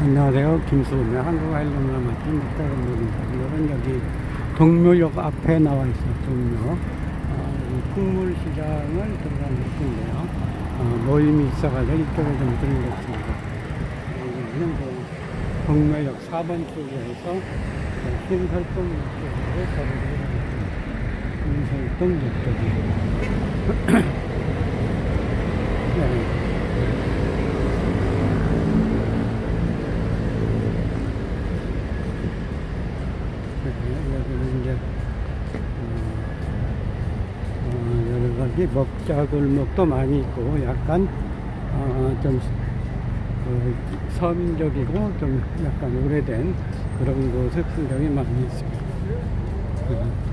안녕하세요. 김수호입니다. 한국 아일랜드 맛집 묵다건물입니다. 오늘은 여기 동묘역 앞에 나와 있어요. 동묘. 어, 이 풍물시장을 들어가는 곳인데요. 어, 모임이 있어가지고 이쪽에 좀 들리겠습니다. 여기는 그 동묘역 4번 출구에서 신설동 쪽으로 가보도록 하겠습니다. 신설동 쪽이요. 네. 여기는 이제 어, 어, 여러 가지 먹 자골목도 많이 있고 약간 어, 좀 어, 서민적이고 좀 약간 오래된 그런 곳의 풍경이 많이 있습니다. 어.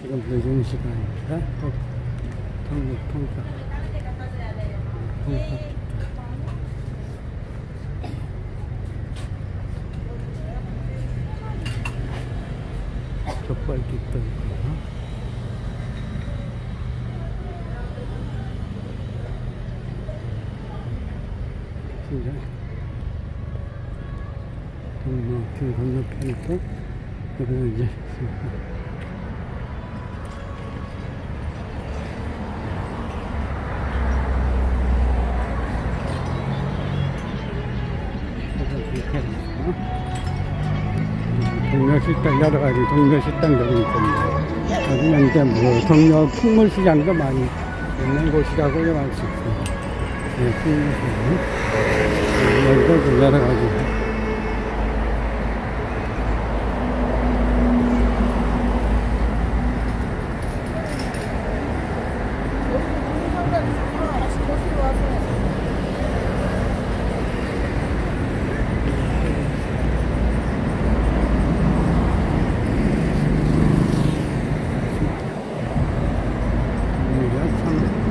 지금 늦은 시간입니다. 또 통닭, 통닭. 통닭. 족발집도 있고. 진짜. 동로 길 건너편에 또, 여기는 이제, 동료 식당 여러 가지 동료 식당들이 있습니다. 여기는 이제 뭐 동료 풍물 시장도 많이 있는 곳이라고 할수 있습니다. 네, 풍물 시장 여기도 좀 여러 가지 여기가 참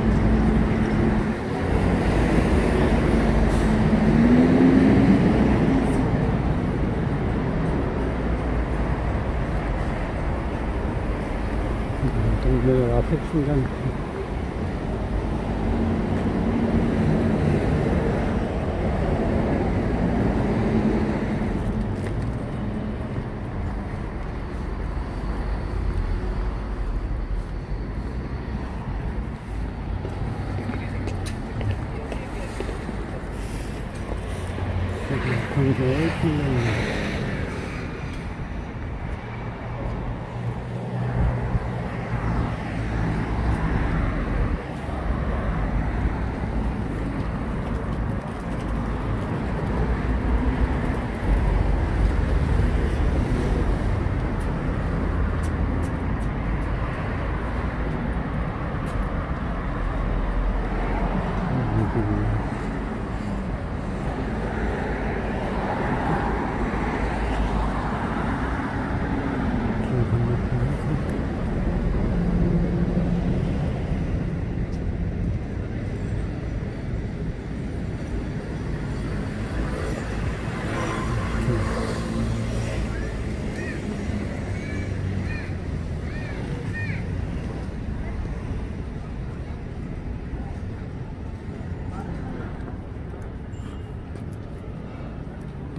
동묘역 앞에 풍경 여기 동묘의 풍경입니다. 길 건너편에서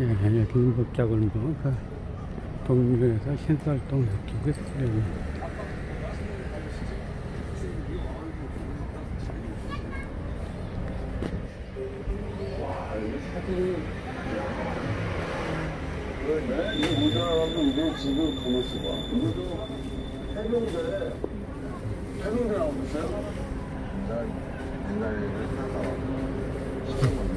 네, 여기 복작을뭐 그 동묘에서 신설동 여기 이거 모자라고 이게 지금 봐. 이것도 해병대, 해병대 나오고 있어요? 나 옛날에 그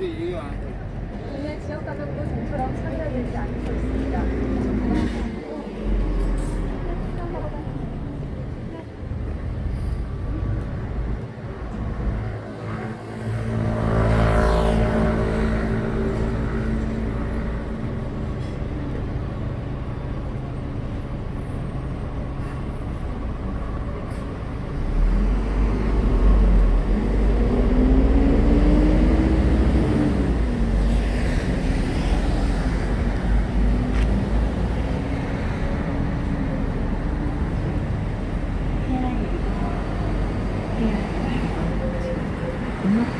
第一个啊。Угу.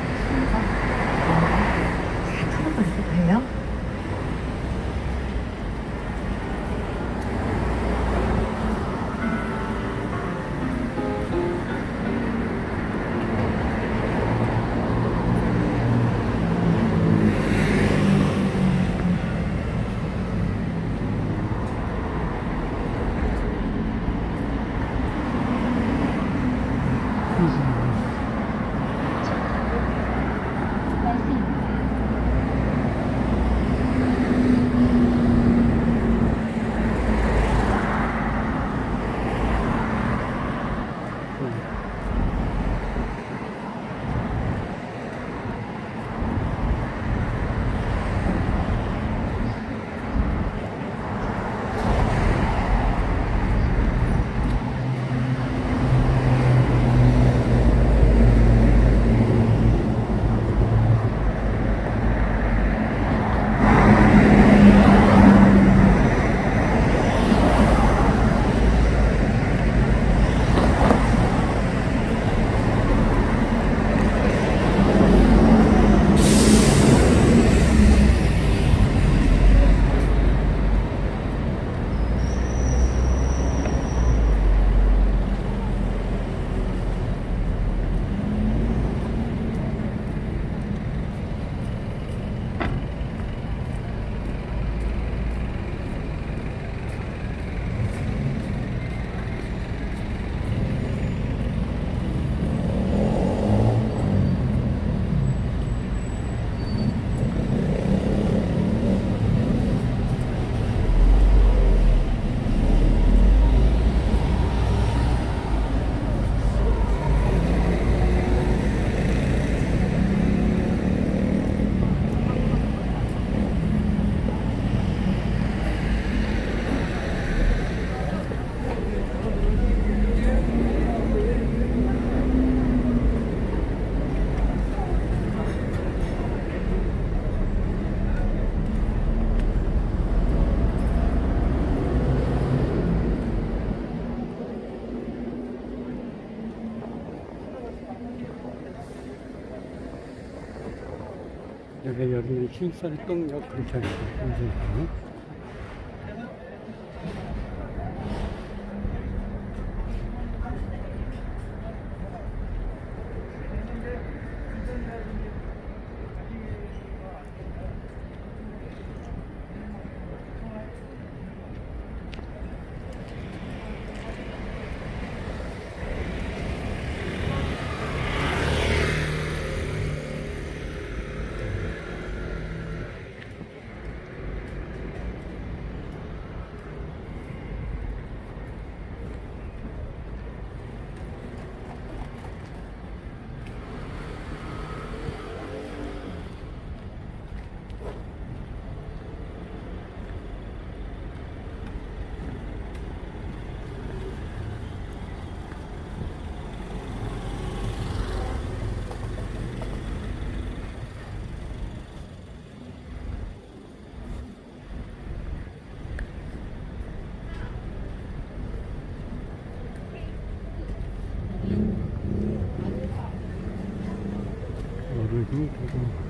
여기 여기는 킹설동역 근처입니다. 러지